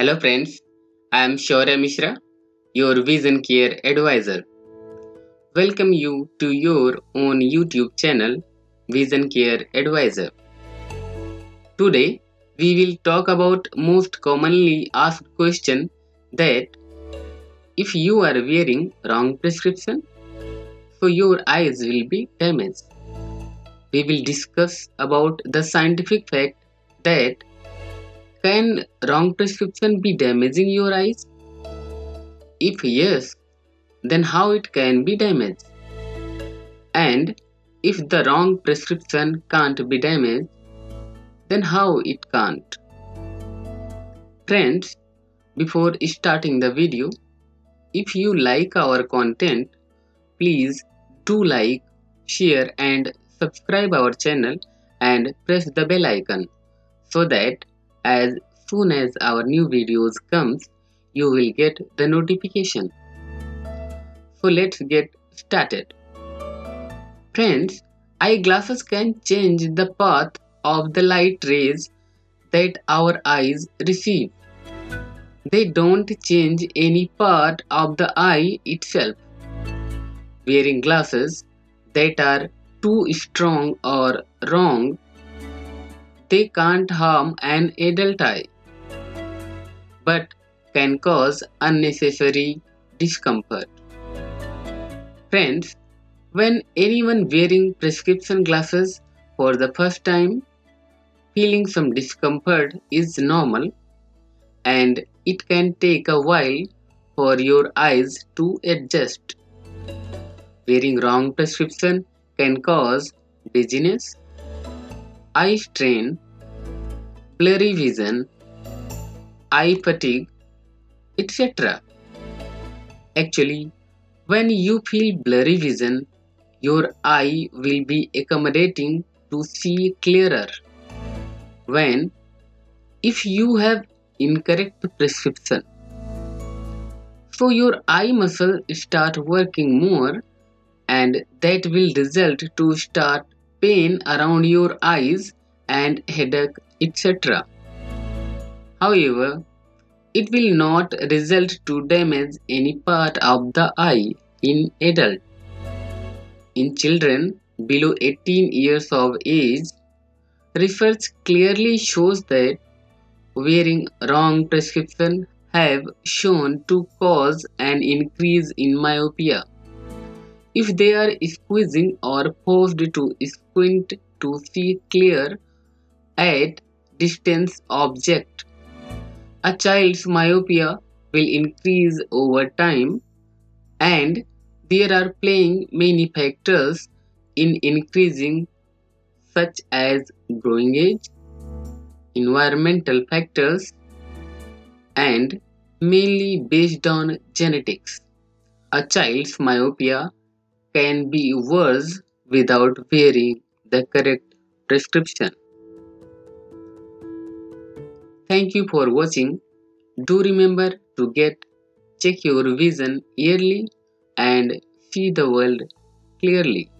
Hello friends, I am Shaurya Mishra, your vision care advisor. Welcome you to your own YouTube channel, Vision Care Advisor. Today, we will talk about most commonly asked question that if you are wearing wrong prescription, so your eyes will be damaged. We will discuss about the scientific fact that can wrong prescription be damaging your eyes? If yes, then how it can be damaged? And if the wrong prescription can't be damaged, then how it can't? Friends, before starting the video, if you like our content, please do like, share and subscribe our channel and press the bell icon so that as soon as our new videos comes you will get the notification. So let's get started. Friends eyeglasses can change the path of the light rays that our eyes receive. They don't change any part of the eye itself. Wearing glasses that are too strong or wrong they can't harm an adult eye but can cause unnecessary discomfort. Friends, when anyone wearing prescription glasses for the first time, feeling some discomfort is normal and it can take a while for your eyes to adjust. Wearing wrong prescription can cause dizziness, eye strain, blurry vision, eye fatigue, etc. Actually, when you feel blurry vision, your eye will be accommodating to see clearer. When, if you have incorrect prescription, so your eye muscle start working more and that will result to start pain around your eyes and headache etc. However, it will not result to damage any part of the eye in adult. In children below 18 years of age, research clearly shows that wearing wrong prescription have shown to cause an increase in myopia. If they are squeezing or forced to squint to see clear at distance object, a child's myopia will increase over time and there are playing many factors in increasing such as growing age, environmental factors and mainly based on genetics. A child's myopia can be worse without wearing the correct prescription. Thank you for watching. Do remember to get check your vision yearly and see the world clearly.